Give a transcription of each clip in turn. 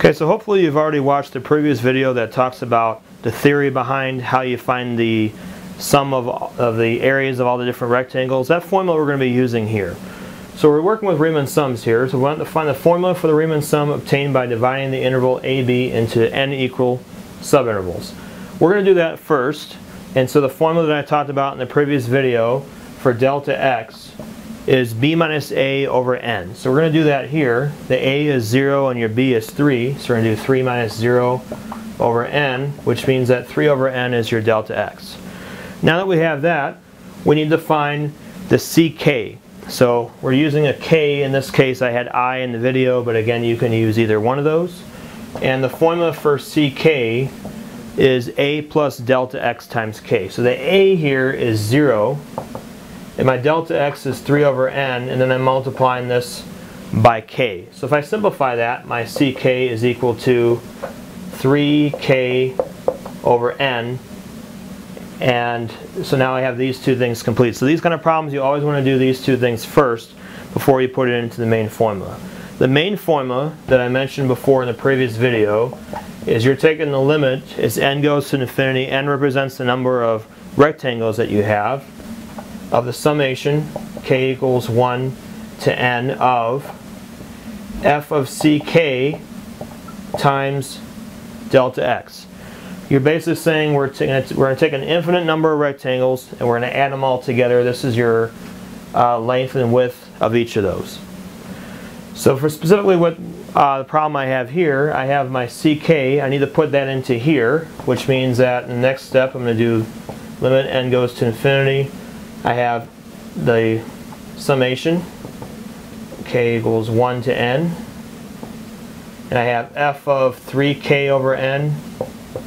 Okay, so hopefully you've already watched the previous video that talks about the theory behind how you find the sum of, of the areas of all the different rectangles. That formula we're going to be using here. So we're working with Riemann sums here. So we want to find the formula for the Riemann sum obtained by dividing the interval AB into n equal subintervals. We're going to do that first. And so the formula that I talked about in the previous video for delta x is b minus a over n. So we're going to do that here. The a is 0 and your b is 3. So we're going to do 3 minus 0 over n, which means that 3 over n is your delta x. Now that we have that, we need to find the ck. So we're using a k. In this case, I had i in the video, but again, you can use either one of those. And the formula for ck is a plus delta x times k. So the a here is 0 and my delta x is 3 over n, and then I'm multiplying this by k. So if I simplify that, my ck is equal to 3k over n, and so now I have these two things complete. So these kind of problems, you always want to do these two things first before you put it into the main formula. The main formula that I mentioned before in the previous video is you're taking the limit as n goes to infinity, n represents the number of rectangles that you have, of the summation k equals 1 to n of f of ck times delta x. You're basically saying we're, we're going to take an infinite number of rectangles and we're going to add them all together. This is your uh, length and width of each of those. So for specifically what uh, the problem I have here, I have my ck. I need to put that into here, which means that in the next step I'm going to do limit n goes to infinity I have the summation k equals 1 to n and I have f of 3k over n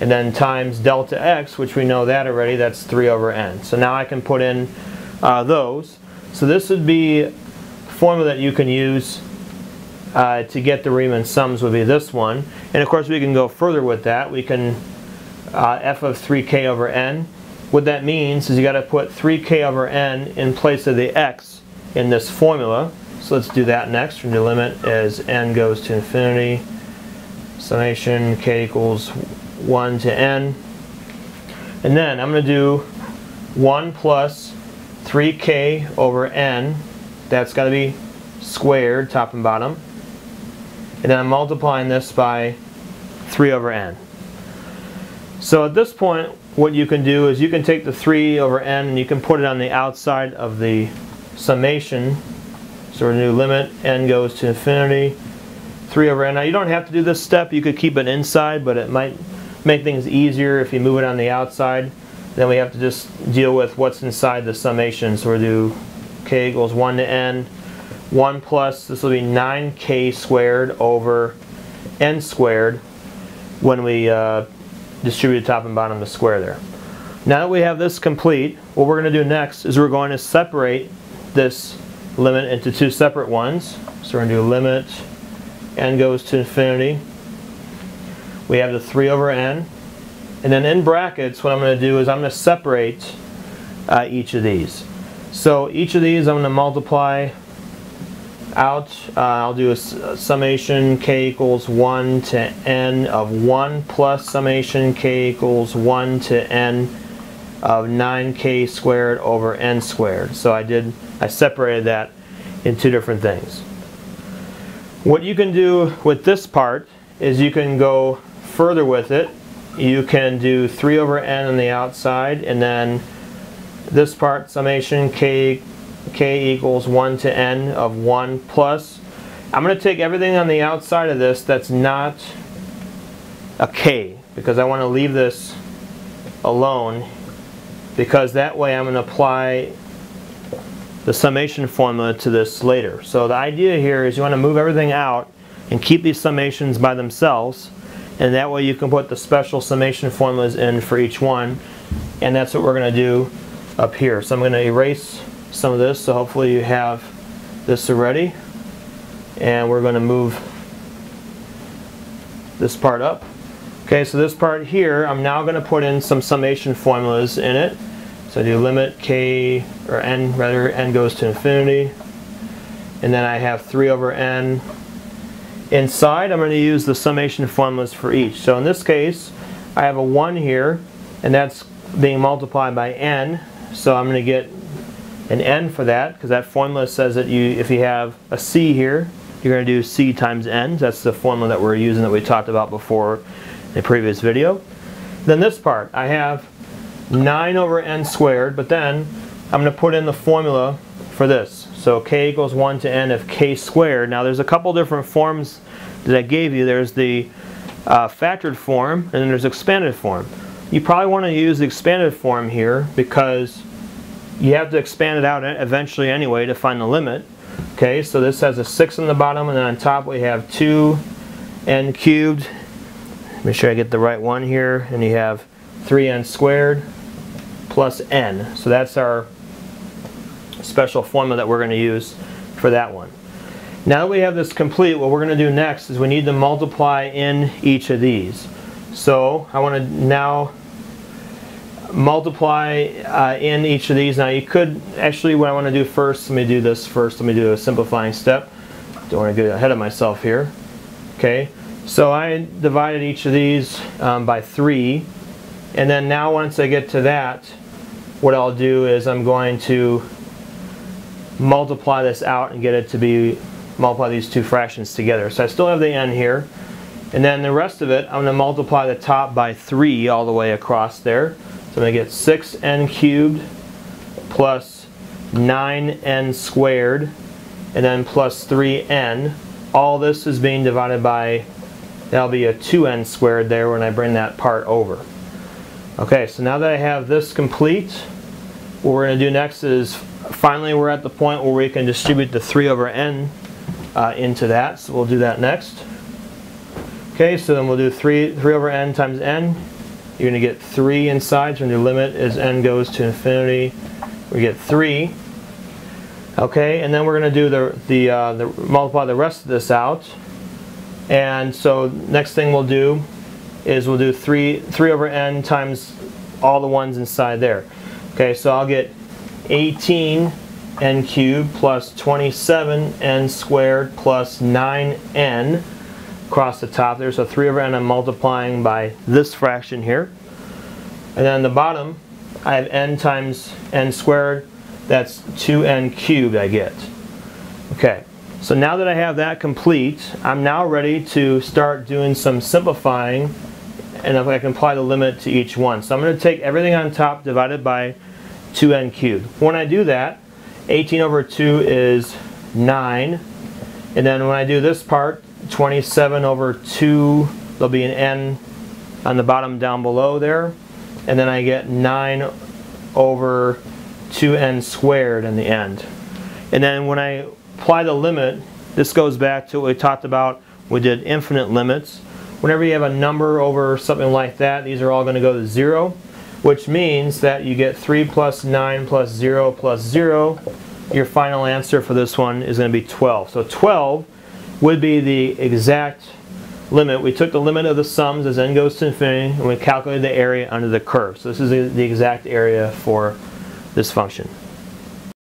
and then times delta x which we know that already that's 3 over n. So now I can put in uh, those. So this would be formula that you can use uh, to get the Riemann sums would be this one. And of course we can go further with that. We can uh, f of 3k over n what that means is you got to put 3k over n in place of the x in this formula. So let's do that next. From the limit as n goes to infinity, summation k equals 1 to n. And then I'm going to do 1 plus 3k over n. That's got to be squared, top and bottom. And then I'm multiplying this by 3 over n. So at this point, what you can do is you can take the 3 over n and you can put it on the outside of the summation. So to do limit n goes to infinity, 3 over n. Now you don't have to do this step, you could keep it inside, but it might make things easier if you move it on the outside. Then we have to just deal with what's inside the summation. So we'll do k equals 1 to n. 1 plus, this will be 9k squared over n squared when we uh, distributed top and bottom of the square there. Now that we have this complete, what we're going to do next is we're going to separate this limit into two separate ones. So we're going to do limit n goes to infinity. We have the 3 over n. And then in brackets, what I'm going to do is I'm going to separate uh, each of these. So each of these I'm going to multiply out. Uh, I'll do a, a, summation k equals 1 to n of 1 plus summation k equals 1 to n of 9k squared over n squared. So I did, I separated that in two different things. What you can do with this part is you can go further with it. You can do 3 over n on the outside and then this part summation k k equals 1 to n of 1 plus. I'm going to take everything on the outside of this that's not a k because I want to leave this alone because that way I'm going to apply the summation formula to this later. So the idea here is you want to move everything out and keep these summations by themselves and that way you can put the special summation formulas in for each one and that's what we're going to do up here. So I'm going to erase some of this so hopefully you have this already and we're going to move this part up. Okay so this part here I'm now going to put in some summation formulas in it. So I do limit k or n rather n goes to infinity. And then I have 3 over n. Inside, I'm going to use the summation formulas for each. So in this case, I have a 1 here, and that's being multiplied by n. So I'm going to get an n for that, because that formula says that you, if you have a c here, you're going to do c times n. That's the formula that we're using that we talked about before in the previous video. Then this part, I have 9 over n squared, but then I'm going to put in the formula for this. So k equals 1 to n of k squared. Now there's a couple different forms that I gave you. There's the uh, factored form and then there's expanded form. You probably want to use the expanded form here because you have to expand it out eventually anyway to find the limit. Okay, so this has a 6 on the bottom and then on top we have 2n cubed. Make sure I get the right one here. And you have 3n squared plus n. So that's our special formula that we're going to use for that one. Now that we have this complete, what we're going to do next is we need to multiply in each of these. So I want to now multiply uh, in each of these. Now you could, actually what I want to do first, let me do this first, let me do a simplifying step. Don't want to get ahead of myself here. Okay, so I divided each of these um, by 3. And then now once I get to that, what I'll do is I'm going to multiply this out and get it to be, multiply these two fractions together. So I still have the n here. And then the rest of it, I'm going to multiply the top by 3 all the way across there. So I'm going to get 6n cubed plus 9n squared and then plus 3n. All this is being divided by, that'll be a 2n squared there when I bring that part over. Okay, so now that I have this complete, what we're going to do next is finally we're at the point where we can distribute the 3 over n uh, into that. So we'll do that next. Okay, so then we'll do 3, 3 over n times n. You're going to get 3 inside, so the limit as n goes to infinity, we get 3. Okay, and then we're going to do the, the, uh, the multiply the rest of this out. And so next thing we'll do is we'll do 3, 3 over n times all the ones inside there. Okay, so I'll get 18 n cubed plus 27 n squared plus 9n across the top there. So 3 over n I'm multiplying by this fraction here. And then the bottom I have n times n squared. That's 2n cubed I get. Okay, so now that I have that complete, I'm now ready to start doing some simplifying and I can apply the limit to each one. So I'm going to take everything on top divided by 2n cubed. When I do that, 18 over 2 is 9. And then when I do this part, 27 over 2, there'll be an n on the bottom down below there. And then I get 9 over 2n squared in the end. And then when I apply the limit, this goes back to what we talked about. We did infinite limits. Whenever you have a number over something like that, these are all going to go to 0 which means that you get 3 plus 9 plus 0 plus 0. Your final answer for this one is going to be 12. So 12 would be the exact limit. We took the limit of the sums as n goes to infinity and we calculated the area under the curve. So this is the exact area for this function.